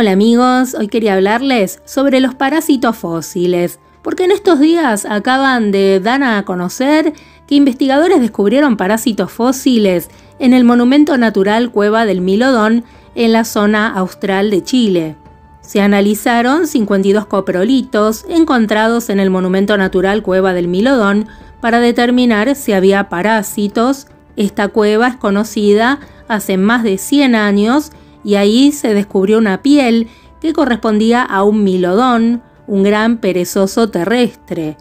Hola amigos, hoy quería hablarles sobre los parásitos fósiles, porque en estos días acaban de dar a conocer que investigadores descubrieron parásitos fósiles en el Monumento Natural Cueva del Milodón en la zona austral de Chile. Se analizaron 52 coprolitos encontrados en el Monumento Natural Cueva del Milodón para determinar si había parásitos. Esta cueva es conocida hace más de 100 años y ahí se descubrió una piel que correspondía a un milodón, un gran perezoso terrestre.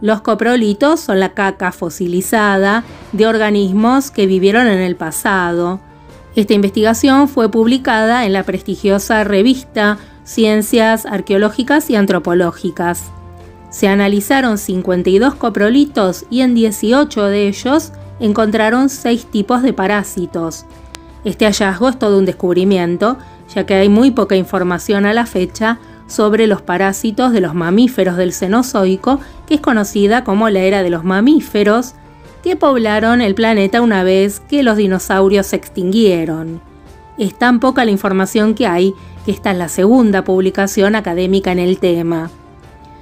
Los coprolitos son la caca fosilizada de organismos que vivieron en el pasado. Esta investigación fue publicada en la prestigiosa revista Ciencias Arqueológicas y Antropológicas. Se analizaron 52 coprolitos y en 18 de ellos encontraron 6 tipos de parásitos. Este hallazgo es todo un descubrimiento, ya que hay muy poca información a la fecha sobre los parásitos de los mamíferos del Cenozoico, que es conocida como la era de los mamíferos, que poblaron el planeta una vez que los dinosaurios se extinguieron. Es tan poca la información que hay que esta es la segunda publicación académica en el tema.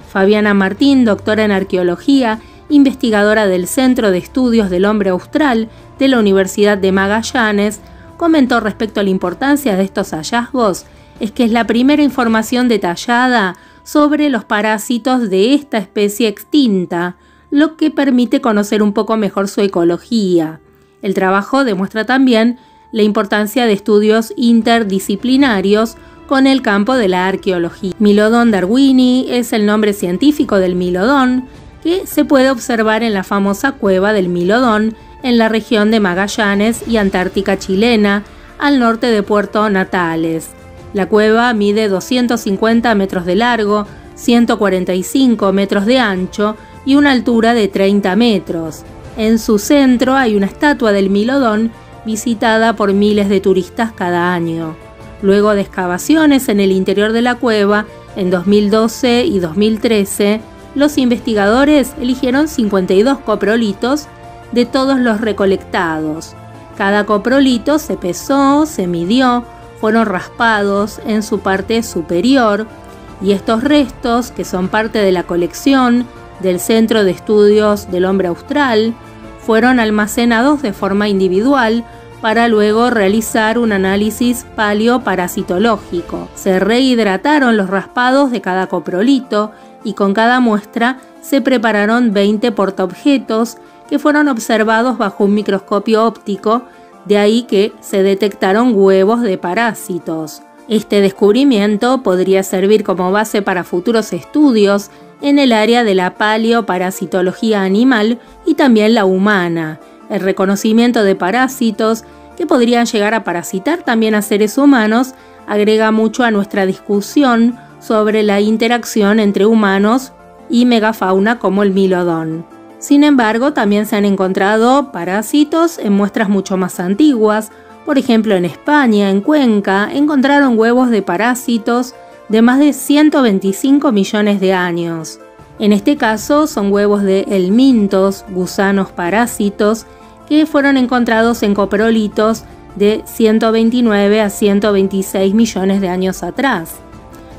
Fabiana Martín, doctora en arqueología, investigadora del Centro de Estudios del Hombre Austral de la Universidad de Magallanes, comentó respecto a la importancia de estos hallazgos es que es la primera información detallada sobre los parásitos de esta especie extinta, lo que permite conocer un poco mejor su ecología. El trabajo demuestra también la importancia de estudios interdisciplinarios con el campo de la arqueología. Milodon darwini es el nombre científico del milodón que se puede observar en la famosa cueva del milodón en la región de Magallanes y Antártica chilena, al norte de Puerto Natales. La cueva mide 250 metros de largo, 145 metros de ancho y una altura de 30 metros. En su centro hay una estatua del Milodón visitada por miles de turistas cada año. Luego de excavaciones en el interior de la cueva, en 2012 y 2013, los investigadores eligieron 52 coprolitos de todos los recolectados. Cada coprolito se pesó, se midió, fueron raspados en su parte superior y estos restos, que son parte de la colección del Centro de Estudios del Hombre Austral, fueron almacenados de forma individual para luego realizar un análisis paleoparasitológico. Se rehidrataron los raspados de cada coprolito y con cada muestra se prepararon 20 portaobjetos que fueron observados bajo un microscopio óptico, de ahí que se detectaron huevos de parásitos. Este descubrimiento podría servir como base para futuros estudios en el área de la paleoparasitología animal y también la humana, el reconocimiento de parásitos que podrían llegar a parasitar también a seres humanos agrega mucho a nuestra discusión sobre la interacción entre humanos y megafauna como el milodón. Sin embargo, también se han encontrado parásitos en muestras mucho más antiguas. Por ejemplo, en España, en Cuenca, encontraron huevos de parásitos de más de 125 millones de años. En este caso son huevos de helmintos, gusanos parásitos, que fueron encontrados en coprolitos de 129 a 126 millones de años atrás.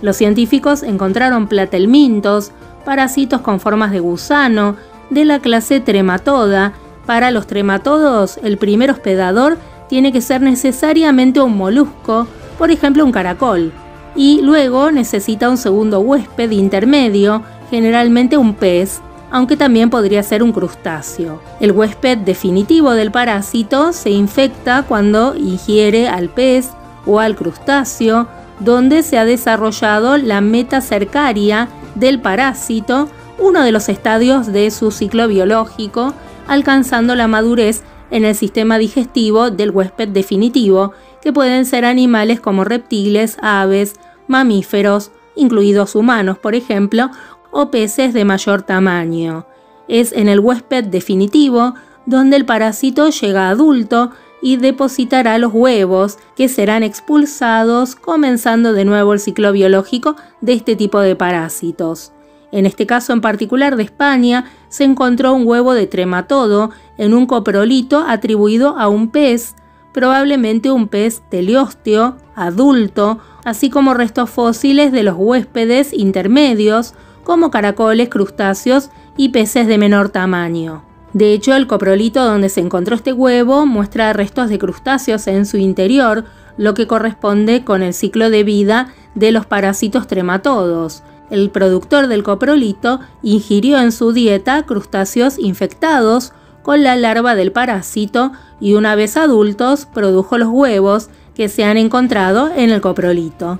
Los científicos encontraron platelmintos, parásitos con formas de gusano, de la clase trematoda. Para los trematodos, el primer hospedador tiene que ser necesariamente un molusco, por ejemplo un caracol, y luego necesita un segundo huésped intermedio, generalmente un pez, aunque también podría ser un crustáceo. El huésped definitivo del parásito se infecta cuando ingiere al pez o al crustáceo, donde se ha desarrollado la metacercaria del parásito uno de los estadios de su ciclo biológico, alcanzando la madurez en el sistema digestivo del huésped definitivo, que pueden ser animales como reptiles, aves, mamíferos, incluidos humanos, por ejemplo, o peces de mayor tamaño. Es en el huésped definitivo donde el parásito llega adulto y depositará los huevos que serán expulsados comenzando de nuevo el ciclo biológico de este tipo de parásitos. En este caso en particular de España, se encontró un huevo de trematodo en un coprolito atribuido a un pez, probablemente un pez teleósteo, adulto, así como restos fósiles de los huéspedes intermedios, como caracoles, crustáceos y peces de menor tamaño. De hecho, el coprolito donde se encontró este huevo muestra restos de crustáceos en su interior, lo que corresponde con el ciclo de vida de los parásitos trematodos. El productor del coprolito ingirió en su dieta crustáceos infectados con la larva del parásito y una vez adultos produjo los huevos que se han encontrado en el coprolito.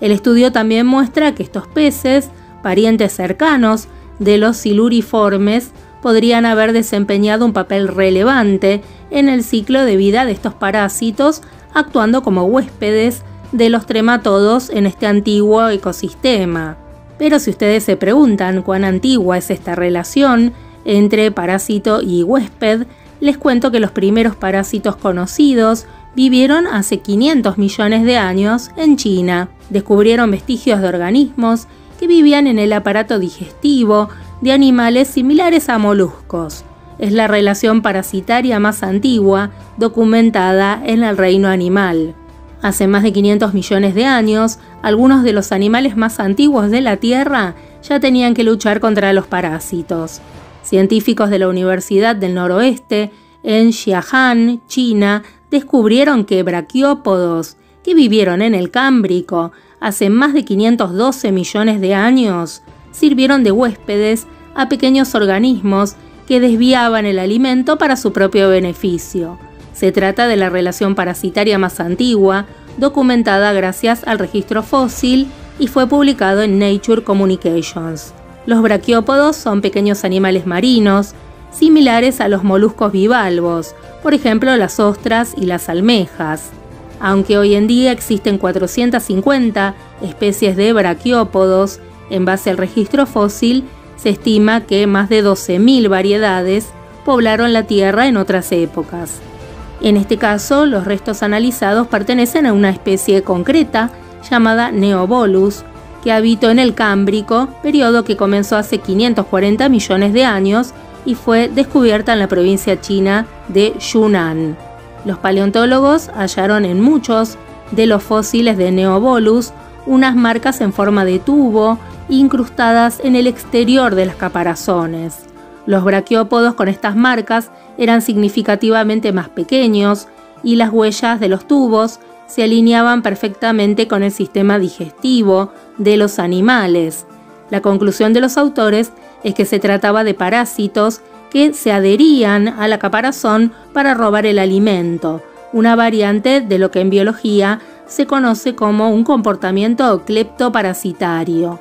El estudio también muestra que estos peces, parientes cercanos de los siluriformes, podrían haber desempeñado un papel relevante en el ciclo de vida de estos parásitos, actuando como huéspedes de los trematodos en este antiguo ecosistema. Pero si ustedes se preguntan cuán antigua es esta relación entre parásito y huésped, les cuento que los primeros parásitos conocidos vivieron hace 500 millones de años en China. Descubrieron vestigios de organismos que vivían en el aparato digestivo de animales similares a moluscos. Es la relación parasitaria más antigua documentada en el reino animal. Hace más de 500 millones de años, algunos de los animales más antiguos de la Tierra ya tenían que luchar contra los parásitos. Científicos de la Universidad del Noroeste, en Xiahan, China, descubrieron que braquiópodos, que vivieron en el Cámbrico hace más de 512 millones de años, sirvieron de huéspedes a pequeños organismos que desviaban el alimento para su propio beneficio. Se trata de la relación parasitaria más antigua, documentada gracias al registro fósil y fue publicado en Nature Communications. Los braquiópodos son pequeños animales marinos, similares a los moluscos bivalvos, por ejemplo las ostras y las almejas. Aunque hoy en día existen 450 especies de braquiópodos, en base al registro fósil, se estima que más de 12.000 variedades poblaron la Tierra en otras épocas. En este caso, los restos analizados pertenecen a una especie concreta llamada Neobolus, que habitó en el Cámbrico, periodo que comenzó hace 540 millones de años y fue descubierta en la provincia china de Yunnan. Los paleontólogos hallaron en muchos de los fósiles de Neobolus unas marcas en forma de tubo incrustadas en el exterior de las caparazones. Los braquiópodos con estas marcas eran significativamente más pequeños y las huellas de los tubos se alineaban perfectamente con el sistema digestivo de los animales. La conclusión de los autores es que se trataba de parásitos que se adherían a la caparazón para robar el alimento, una variante de lo que en biología se conoce como un comportamiento cleptoparasitario.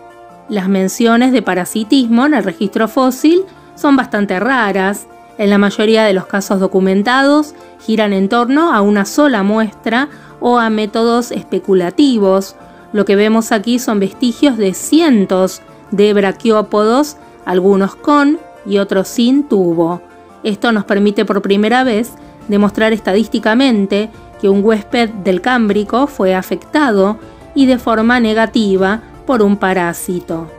Las menciones de parasitismo en el registro fósil son bastante raras. En la mayoría de los casos documentados giran en torno a una sola muestra o a métodos especulativos. Lo que vemos aquí son vestigios de cientos de braquiópodos, algunos con y otros sin tubo. Esto nos permite por primera vez demostrar estadísticamente que un huésped del Cámbrico fue afectado y de forma negativa por un parásito.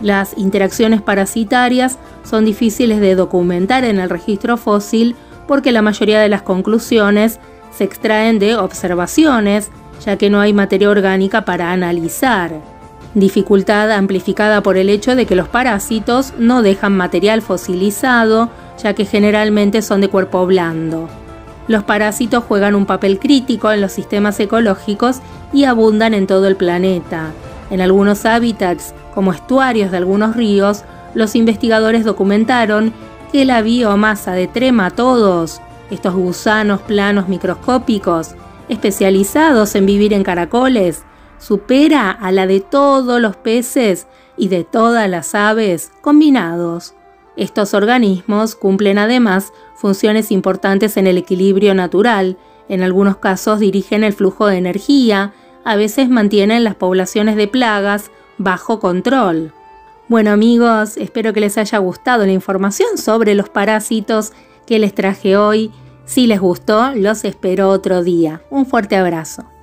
Las interacciones parasitarias son difíciles de documentar en el registro fósil porque la mayoría de las conclusiones se extraen de observaciones, ya que no hay materia orgánica para analizar. Dificultad amplificada por el hecho de que los parásitos no dejan material fosilizado, ya que generalmente son de cuerpo blando. Los parásitos juegan un papel crítico en los sistemas ecológicos y abundan en todo el planeta. En algunos hábitats, como estuarios de algunos ríos, los investigadores documentaron que la biomasa de trematodos, estos gusanos planos microscópicos, especializados en vivir en caracoles, supera a la de todos los peces y de todas las aves combinados. Estos organismos cumplen además funciones importantes en el equilibrio natural, en algunos casos dirigen el flujo de energía, a veces mantienen las poblaciones de plagas bajo control. Bueno amigos, espero que les haya gustado la información sobre los parásitos que les traje hoy. Si les gustó, los espero otro día. Un fuerte abrazo.